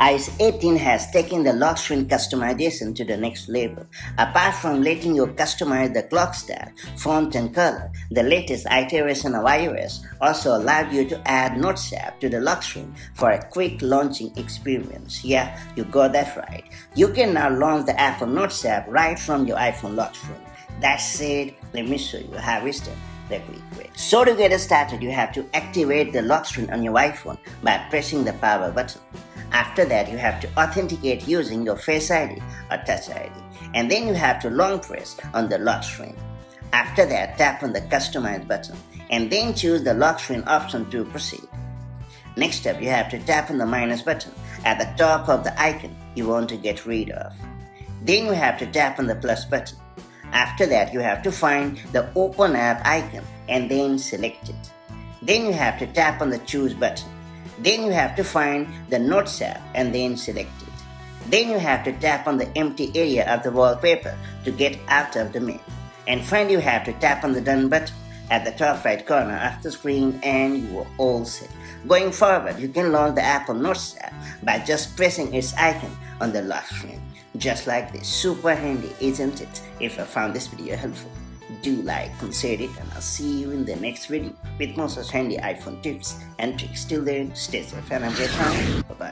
iOS 18 has taken the lock screen customization to the next level. Apart from letting you customize the clock style, font and color, the latest iteration of iOS also allowed you to add Notes app to the lock screen for a quick launching experience. Yeah, you got that right. You can now launch the Apple Notes app right from your iPhone lock screen. That said, let me show you how it's done the quick. So to get started, you have to activate the lock screen on your iPhone by pressing the power button. After that, you have to authenticate using your Face ID or Touch ID. And then you have to long press on the lock screen. After that, tap on the Customize button and then choose the lock screen option to proceed. Next up, you have to tap on the minus button at the top of the icon you want to get rid of. Then you have to tap on the plus button. After that, you have to find the Open App icon and then select it. Then you have to tap on the Choose button. Then you have to find the Notes app and then select it. Then you have to tap on the empty area of the wallpaper to get out of the menu. And finally you have to tap on the Done button at the top right corner of the screen and you are all set. Going forward, you can launch the Apple Notes app by just pressing its icon on the lock screen. Just like this, super handy, isn't it? If I found this video helpful do like share it and I'll see you in the next video with more such handy iPhone tips and tricks. Till then, stay safe and time. Bye bye.